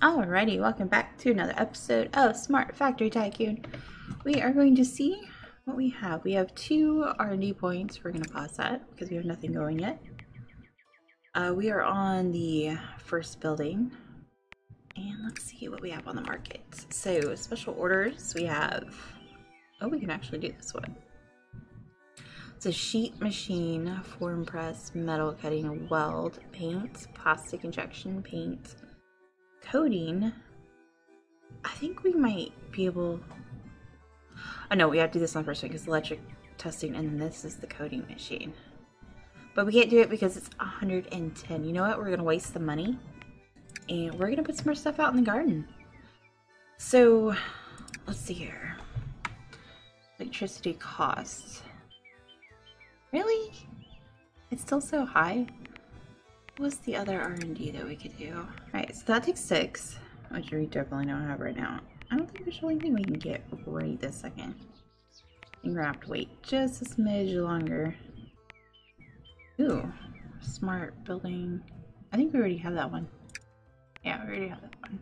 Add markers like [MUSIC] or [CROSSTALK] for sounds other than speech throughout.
Alrighty, welcome back to another episode of Smart Factory Tycoon. We are going to see what we have. We have two R&D points. We're going to pause that because we have nothing going yet. Uh, we are on the first building. And let's see what we have on the market. So, special orders, we have... Oh, we can actually do this one. It's a sheet machine, form press, metal cutting, weld, paint, plastic injection, paint, coding, I think we might be able. Oh no, we have to do this on first one because electric testing, and this is the coding machine. But we can't do it because it's 110. You know what? We're gonna waste the money, and we're gonna put some more stuff out in the garden. So, let's see here. Electricity costs. Really? It's still so high. What's the other R&D that we could do? Alright, so that takes six, oh, which we definitely don't have right now. I don't think there's anything we can get right this second. have to wait just a smidge longer. Ooh, smart building. I think we already have that one. Yeah, we already have that one.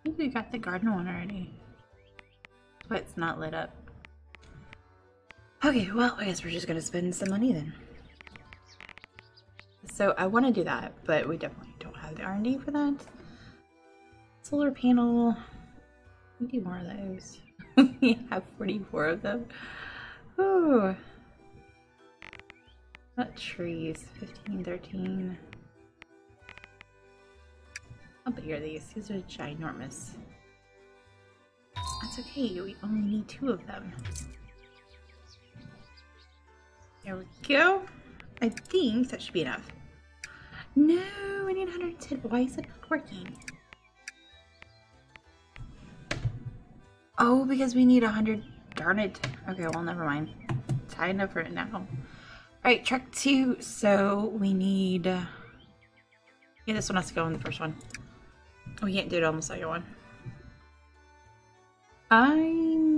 I think we got the garden one already. But it's not lit up. Okay, well, I guess we're just gonna spend some money then. So I want to do that, but we definitely don't have the R&D for that. Solar panel. We need more of those. [LAUGHS] we have 44 of them. Ooh. Not trees. 15, 13. How big are these? These are ginormous. That's okay, we only need two of them. There we go. I think that should be enough. No, I need 110. Why is it not working? Oh, because we need 100. Darn it. Okay, well, never mind. It's high enough for it now. Alright, track two. So we need. Yeah, this one has to go in the first one. We can't do it on the second one. I'm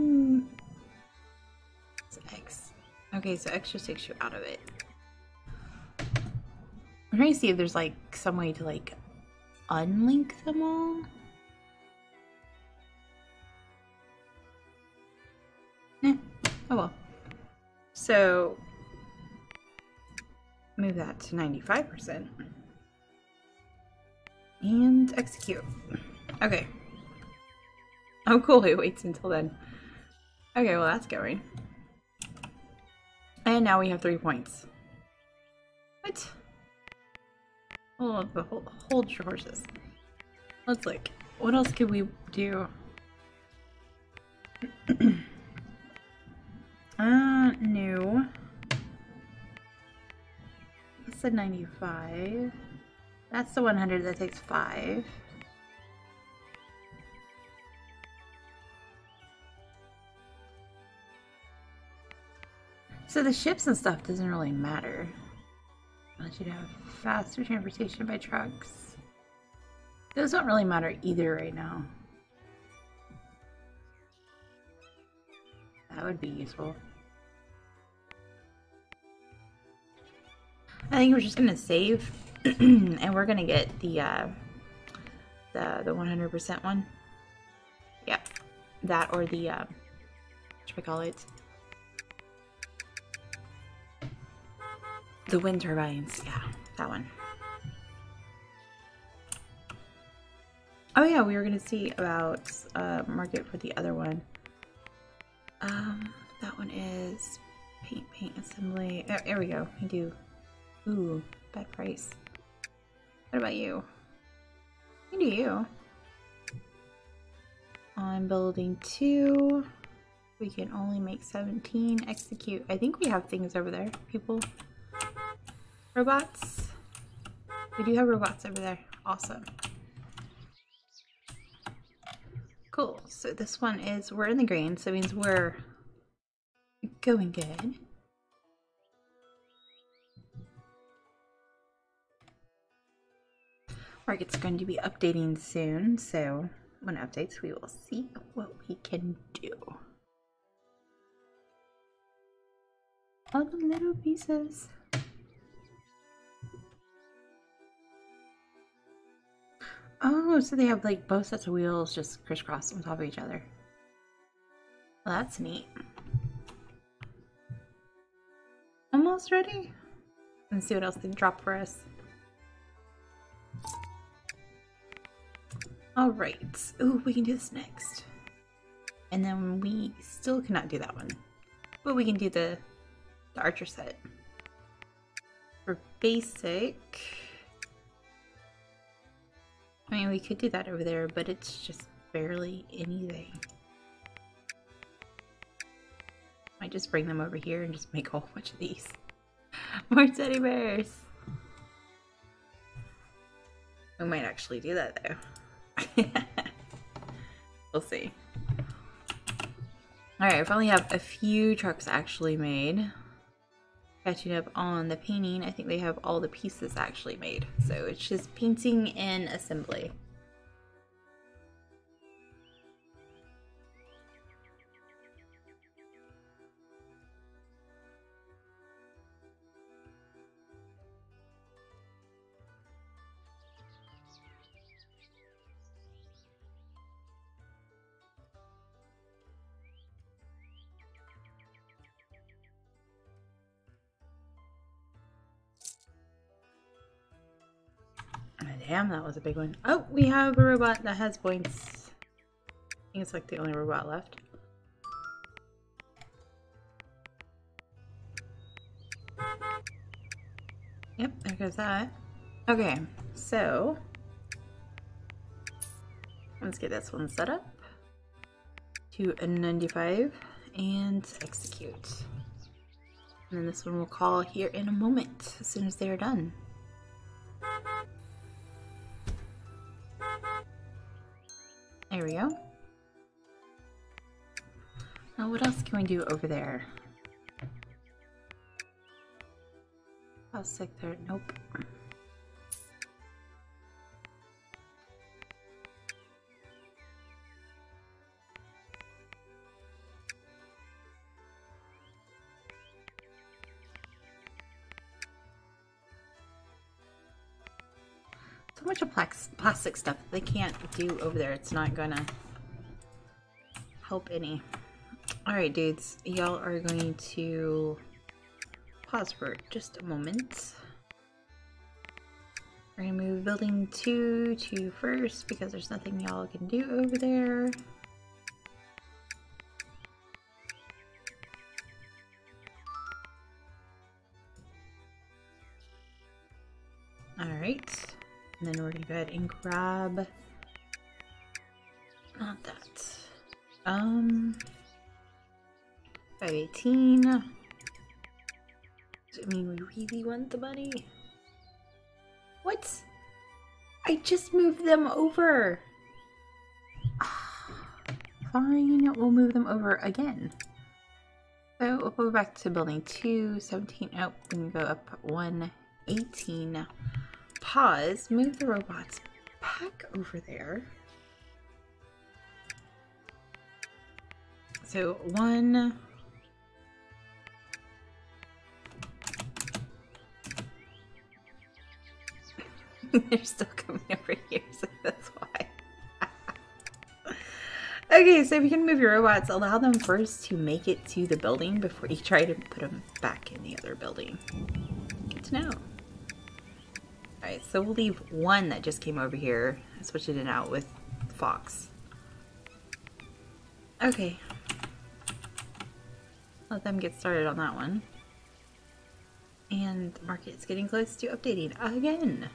Okay, so just takes you out of it. I'm trying to see if there's like some way to like unlink them all. Eh, oh well. So move that to 95% and execute. Okay. Oh cool, it waits until then. Okay, well that's going. And now we have three points. What? Hold, hold, hold your horses. Let's look. What else could we do? [CLEARS THROAT] uh, no. That's a 95. That's the 100 that takes 5. So the ships and stuff doesn't really matter. Unless you'd have faster transportation by trucks. Those don't really matter either right now. That would be useful. I think we're just gonna save [CLEARS THROAT] and we're gonna get the uh the the 100% one. Yep. That or the uh what should we call it? The wind turbines, yeah, that one. Oh yeah, we were gonna see about uh, market for the other one. Um, that one is paint, paint assembly. There, there we go. We do. Ooh, bad price. What about you? You do you. I'm building two. We can only make 17. Execute. I think we have things over there, people. Robots? We do have robots over there. Awesome. Cool. So this one is, we're in the green, so it means we're going good. Market's going to be updating soon, so when it updates, we will see what we can do. All the little pieces. Oh, so they have like both sets of wheels just crisscrossed on top of each other. Well, that's neat. Almost ready? Let's see what else they drop for us. Alright. Ooh, we can do this next. And then we still cannot do that one. But we can do the, the archer set. For basic... I mean, we could do that over there, but it's just barely anything. Might just bring them over here and just make a whole bunch of these. [LAUGHS] More teddy bears! We might actually do that though. [LAUGHS] we'll see. Alright, I finally have a few trucks actually made. Catching up on the painting, I think they have all the pieces actually made. So it's just painting and assembly. Damn, that was a big one. Oh, we have a robot that has points. I think it's like the only robot left. Yep, there goes that. Okay, so let's get this one set up to a 95 and execute. And then this one will call here in a moment as soon as they are done. There we go. Now what else can we do over there? Sick there? Nope. Stuff they can't do over there. It's not gonna help any. Alright, dudes. Y'all are going to pause for just a moment. We're gonna move building two to first because there's nothing y'all can do over there. Then we're gonna go ahead and grab not that. Um 518. Does it mean we really want the money? What? I just moved them over. Fine, we'll move them over again. So we'll go back to building 2, 17. Oh, we can go up 118 pause, move the robots back over there. So one. [LAUGHS] They're still coming over here, so that's why. [LAUGHS] okay, so if you can move your robots, allow them first to make it to the building before you try to put them back in the other building. Good to know. Alright, so we'll leave one that just came over here. Switch it out with Fox. Okay. Let them get started on that one. And the market's getting close to updating again.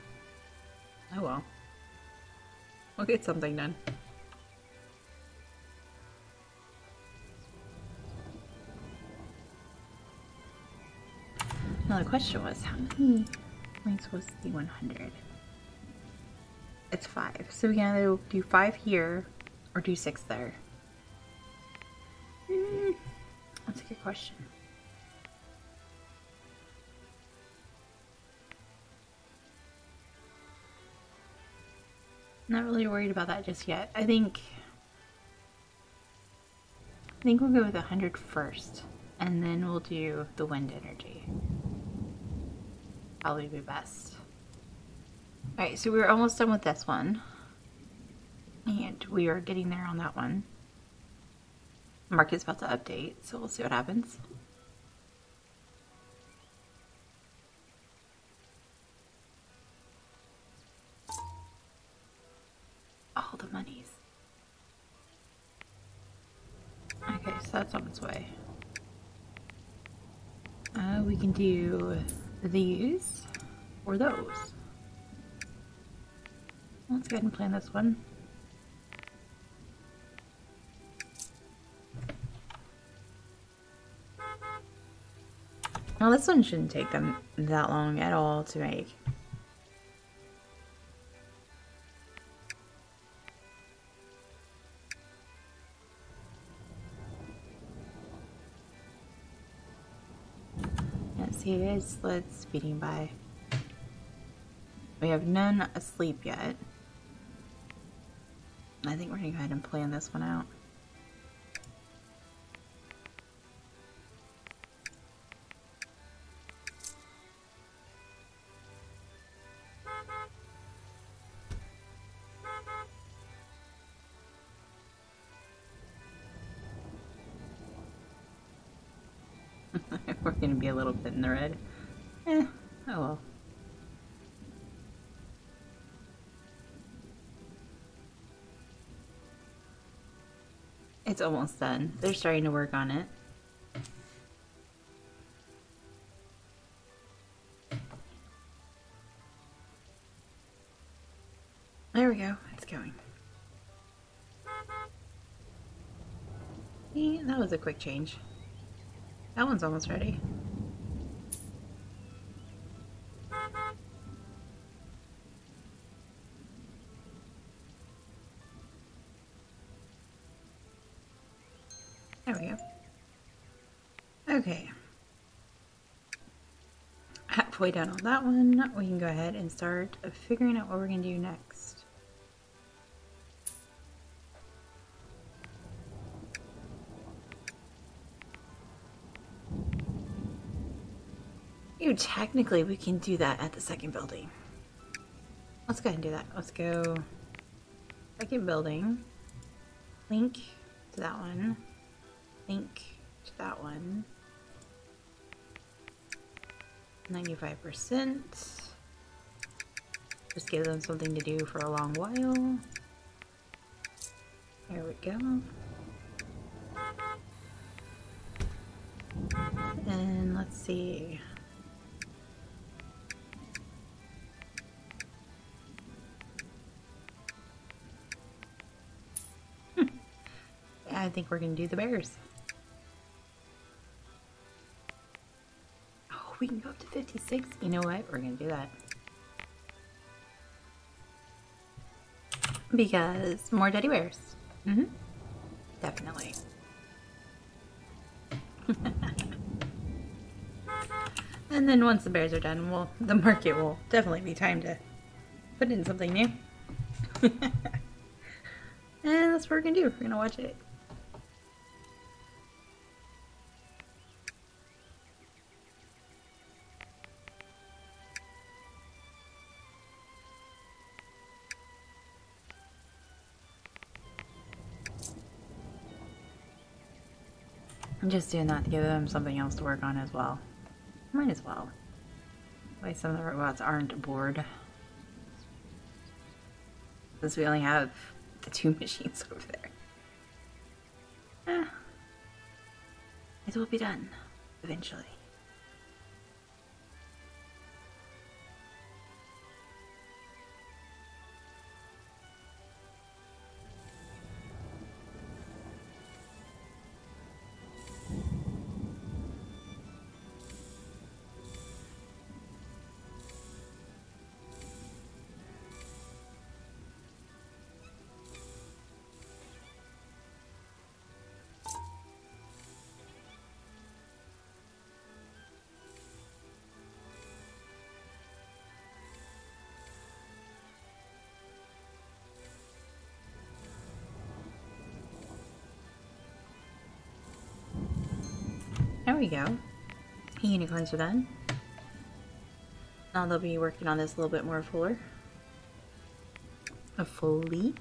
Oh well. We'll get something done. Now the question was, how many points was the 100? It's five. So we can either do five here or do six there. Mm, that's a good question. Not really worried about that just yet. I think I think we'll go with 100 first and then we'll do the wind energy probably be best. Alright, so we're almost done with this one. And we are getting there on that one. Market's about to update, so we'll see what happens. All the monies. Okay, so that's on its way. Uh, we can do these or those. Let's go ahead and plan this one. Well, this one shouldn't take them that long at all to make. Yes, he is. Speeding by. We have none asleep yet. I think we're gonna go ahead and plan this one out. [LAUGHS] we're gonna be a little bit in the red. Eh, oh well. It's almost done. They're starting to work on it. There we go. It's going. See, that was a quick change. That one's almost ready. There we go. Okay. Halfway done on that one, we can go ahead and start figuring out what we're going to do next. Technically we can do that at the second building. Let's go ahead and do that. Let's go second building. Link to that one. Link to that one. 95%. Just give them something to do for a long while. There we go. And let's see. I think we're going to do the bears. Oh, we can go up to 56. You know what? We're going to do that. Because more teddy bears. Mm hmm Definitely. [LAUGHS] and then once the bears are done, well, the market will definitely be time to put in something new. [LAUGHS] and that's what we're going to do. We're going to watch it. I'm just doing that to give them something else to work on as well. Might as well. Why some of the robots aren't bored. Since we only have the two [LAUGHS] machines over there. Eh. It will be done. Eventually. We go. Unicorns are done. Now they'll be working on this a little bit more fuller. A fully.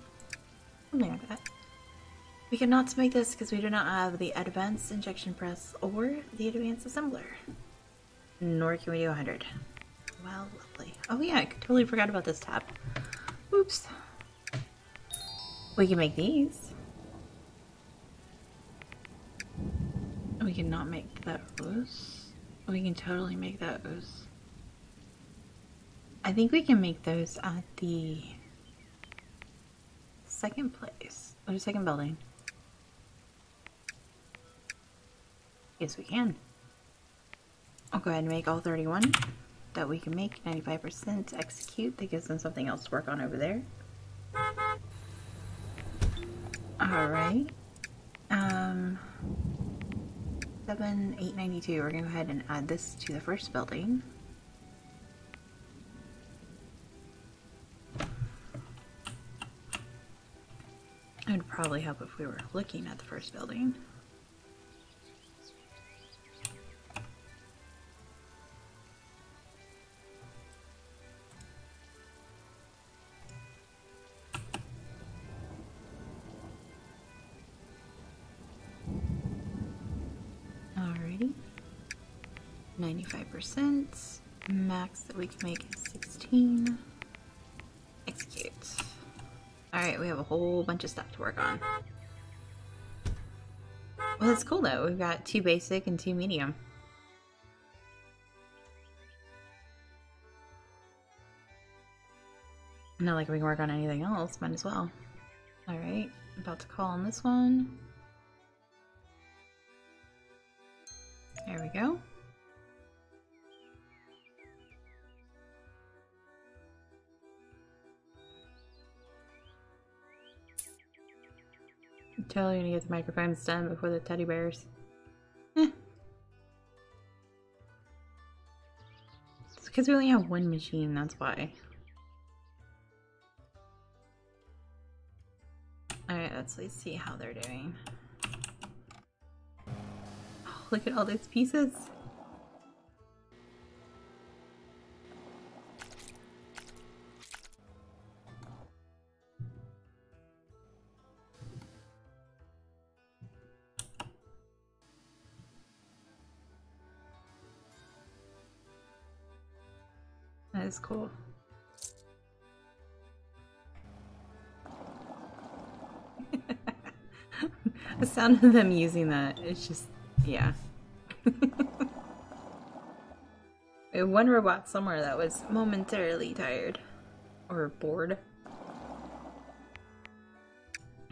Something like that. We cannot make this because we do not have the advanced injection press or the advanced assembler. Nor can we do 100. Well, lovely. Oh yeah, I totally forgot about this tab. Oops. We can make these. We cannot make those. We can totally make those. I think we can make those at the second place or the second building. Yes, we can. I'll go ahead and make all 31 that we can make 95% execute. That gives them something else to work on over there. Alright. Um, 7, 892. We're going to go ahead and add this to the first building. It would probably help if we were looking at the first building. 95%. Max that we can make is 16. Execute. Alright, we have a whole bunch of stuff to work on. Well, that's cool though. We've got two basic and two medium. Not like we can work on anything else, might as well. Alright, about to call on this one. There we go. I'm totally gonna get the microphones done before the teddy bears. [LAUGHS] It's because we only have one machine, that's why. Alright, let's, let's see how they're doing. Oh, look at all those pieces. Is cool. [LAUGHS] the sound of them using that, it's just, yeah. [LAUGHS] One robot somewhere that was momentarily tired or bored.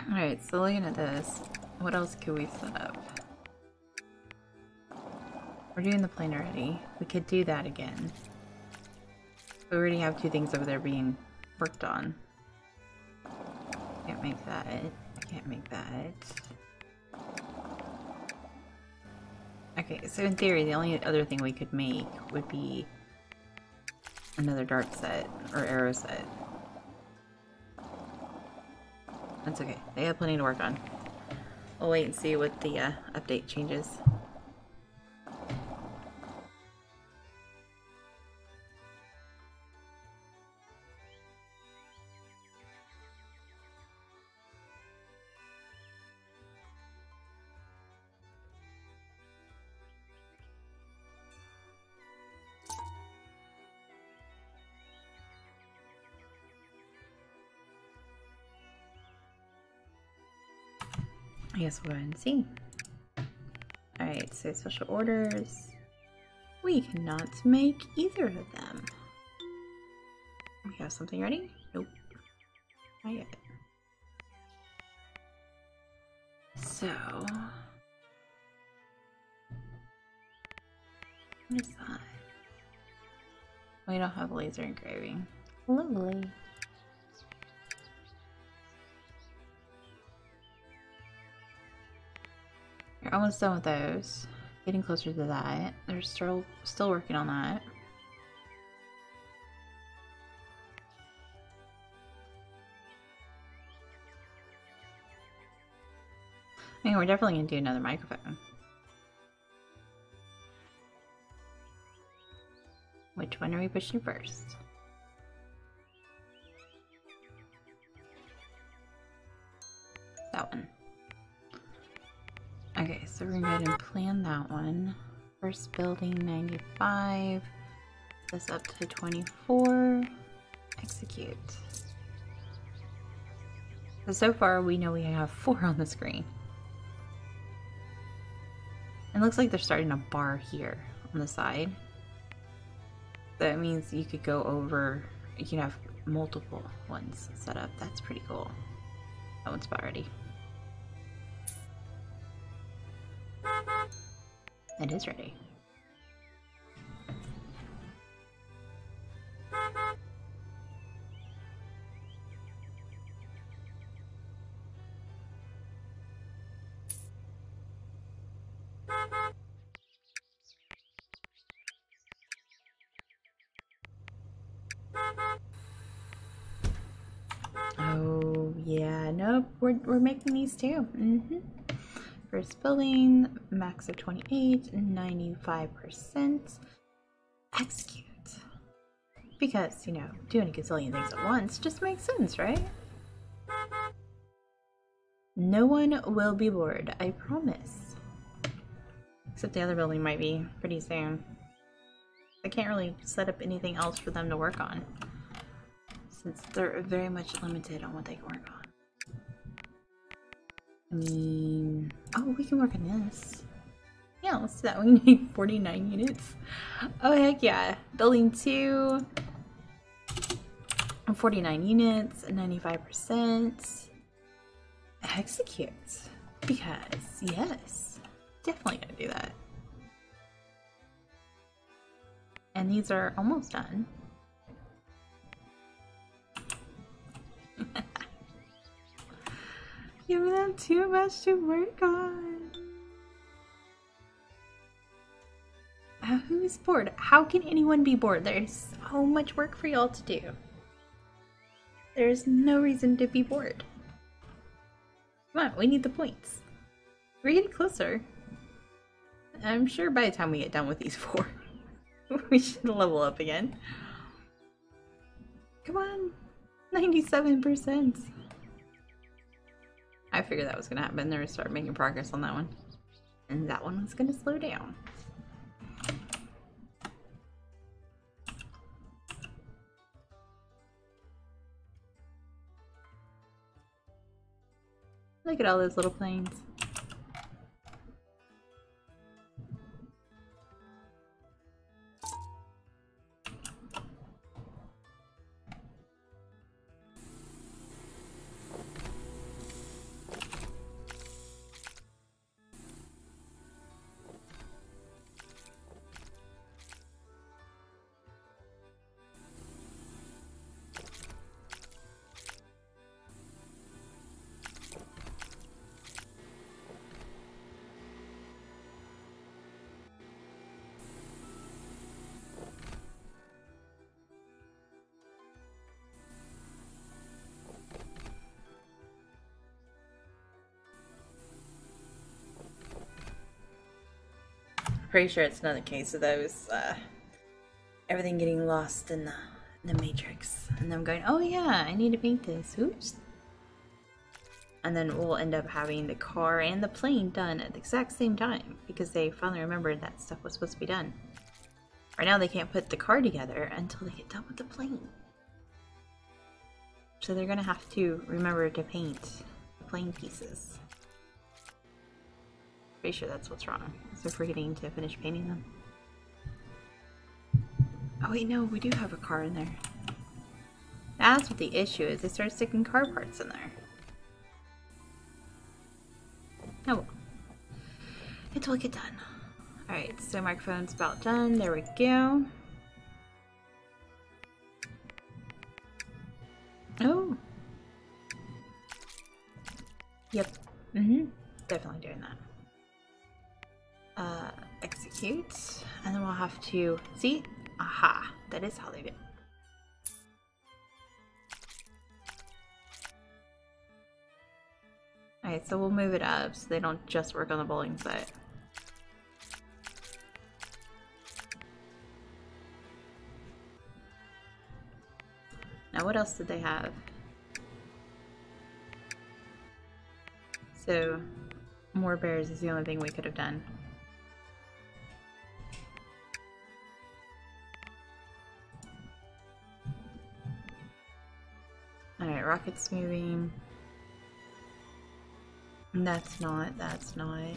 Alright, so looking at this, what else could we set up? We're doing the plane already. We could do that again. We already have two things over there being worked on. Can't make that. Can't make that. Okay, so in theory, the only other thing we could make would be another dart set or arrow set. That's okay. They have plenty to work on. We'll wait and see what the uh, update changes. Guess we'll go ahead and see. Alright, so special orders. We cannot make either of them. We have something ready? Nope. Not yet. So... What is that? We don't have laser engraving. Lovely. Almost done with those. Getting closer to that. They're still still working on that. I mean, we're definitely gonna do another microphone. Which one are we pushing first? So we're gonna go ahead and plan that one. First building 95. This up to 24. Execute. So, so far we know we have four on the screen. It looks like they're starting a bar here on the side. That means you could go over, you can have multiple ones set up. That's pretty cool. That one's about ready. It is ready. Oh, yeah, nope, we're, we're making these too. Mm -hmm. First building, max of 28, 95%. Execute. Because, you know, doing a gazillion things at once just makes sense, right? No one will be bored, I promise. Except the other building might be pretty soon. I can't really set up anything else for them to work on. Since they're very much limited on what they can work on. Mean, oh, we can work on this. Yeah, let's do that. [LAUGHS] We need 49 units. Oh, heck yeah. Building 2. 49 units, 95%. Execute. Because, yes. Definitely gonna do that. And these are almost done. [LAUGHS] Give them too much to work on. Uh, who's bored? How can anyone be bored? There's so much work for y'all to do. There's no reason to be bored. Come on, we need the points. We're getting closer. I'm sure by the time we get done with these [LAUGHS] four, we should level up again. Come on, 97%. I figured that was going to happen. They're going to start making progress on that one. And that one was going to slow down. Look at all those little planes. Pretty sure it's another case of those, uh, everything getting lost in the, the matrix. And them going, oh yeah, I need to paint this. Oops. And then we'll end up having the car and the plane done at the exact same time because they finally remembered that stuff was supposed to be done. Right now they can't put the car together until they get done with the plane. So they're gonna have to remember to paint the plane pieces. Pretty sure that's what's wrong. So forgetting to finish painting them. Oh wait, no, we do have a car in there. That's what the issue is. They started sticking car parts in there. Oh well. It will get done. Alright, so microphone's about done. There we go. Oh. Yep. Mm-hmm. Definitely doing that uh, execute, and then we'll have to see. Aha, that is how they do. Alright, so we'll move it up so they don't just work on the bowling site. Now what else did they have? So more bears is the only thing we could have done. Rocket's moving. That's not, that's not.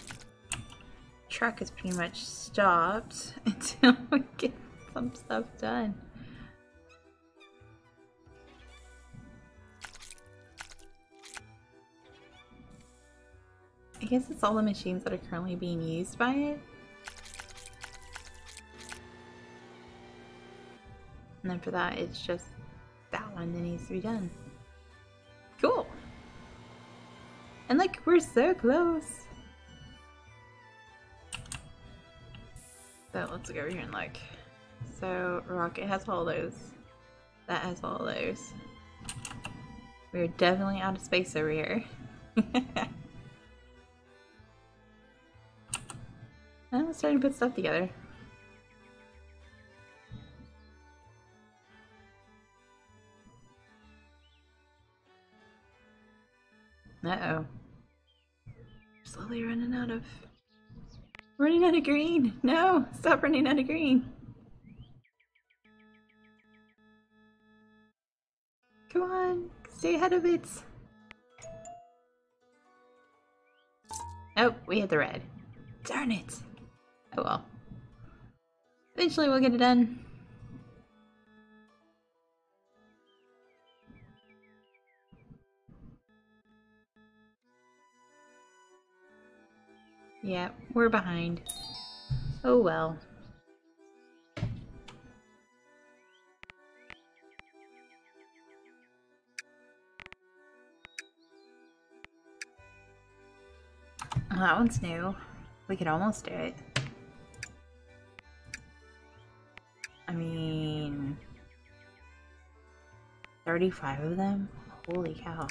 Truck is pretty much stopped [LAUGHS] until we get some stuff done. I guess it's all the machines that are currently being used by it. And then for that, it's just that one that needs to be done. Cool. And like, we're so close. So let's go over here and like, So Rocket has all those. That has all those. We're definitely out of space over here. [LAUGHS] I'm starting to put stuff together. Uh-oh. Slowly running out of... Running out of green! No! Stop running out of green! Come on! Stay ahead of it! Oh, we hit the red. Darn it! Oh well. Eventually we'll get it done. Yeah, we're behind. Oh well. that one's new. We could almost do it. I mean... 35 of them? Holy cow.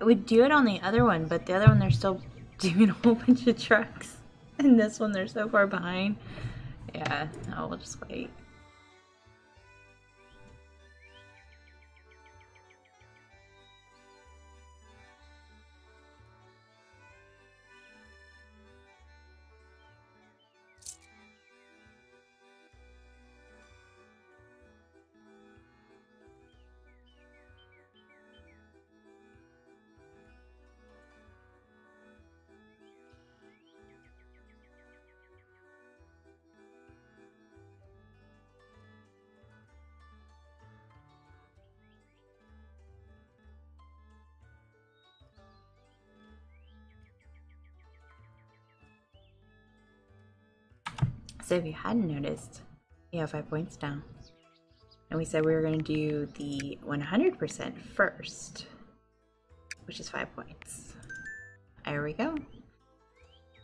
I would do it on the other one, but the other one they're still [LAUGHS] doing a whole bunch of trucks. And this one they're so far behind. Yeah, oh, I'll just wait. So if you hadn't noticed, you have five points down. And we said we were going to do the 100% first, which is five points. There we go.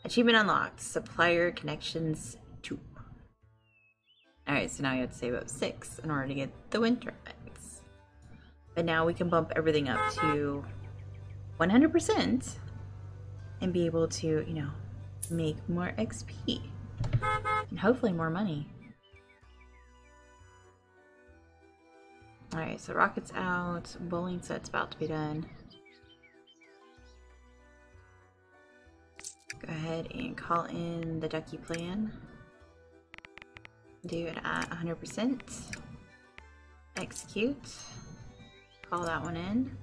Achievement unlocked, supplier connections 2. Alright, so now you have to save up 6 in order to get the winter eggs. But now we can bump everything up to 100% and be able to, you know, make more XP. And hopefully more money. Alright, so rocket's out. Bowling set's about to be done. Go ahead and call in the ducky plan. Do it at 100%. Execute. Call that one in.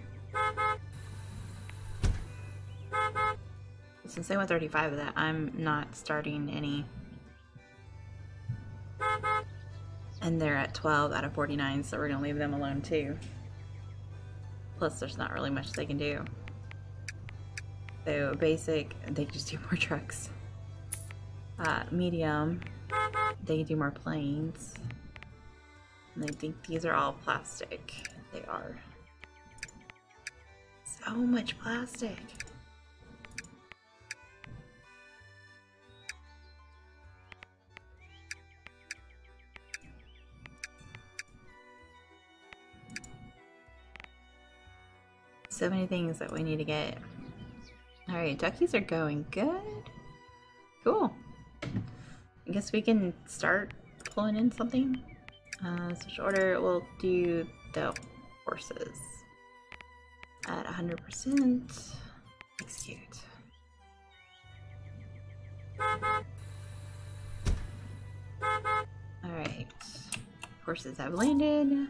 Since they went 35 of that, I'm not starting any and they're at 12 out of 49, so we're going to leave them alone too. Plus, there's not really much they can do. So, basic, they just do more [LAUGHS] trucks. Uh, medium, they can do more planes. And I think these are all plastic. They are. So much plastic. So many things that we need to get. Alright, duckies are going good. Cool. I guess we can start pulling in something. Uh, switch order, we'll do the horses at 100%. Execute. Alright. Horses have landed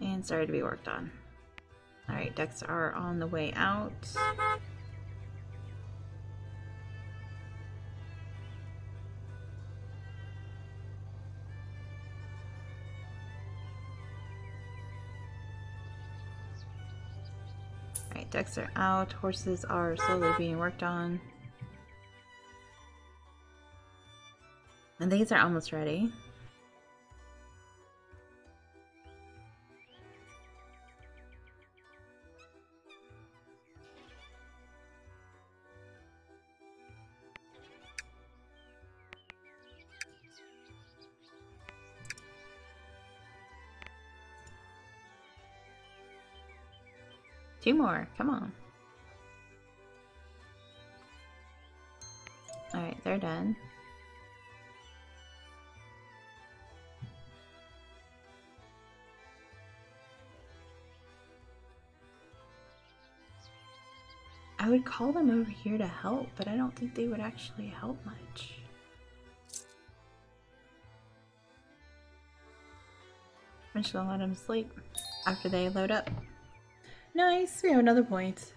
and started to be worked on. Alright, ducks are on the way out. Alright, decks are out. Horses are slowly being worked on. And these are almost ready. Two more, come on. Alright, they're done. I would call them over here to help, but I don't think they would actually help much. I'm gonna let them sleep after they load up. Nice, we have another point.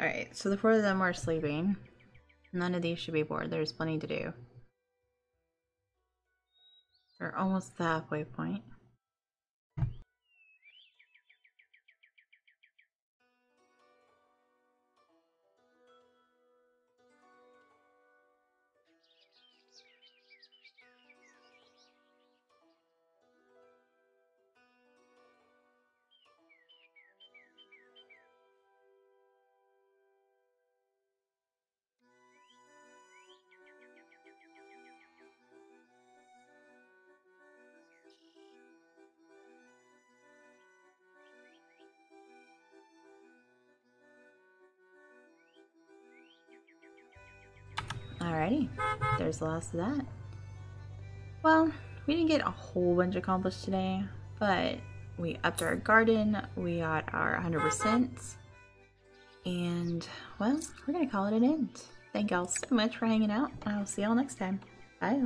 Alright, so the four of them are sleeping. None of these should be bored, there's plenty to do. We're almost the halfway point. The last of that. Well, we didn't get a whole bunch accomplished today, but we upped our garden, we got our 100%, and well, we're gonna call it an end. Thank y'all so much for hanging out, I'll see y'all next time. Bye.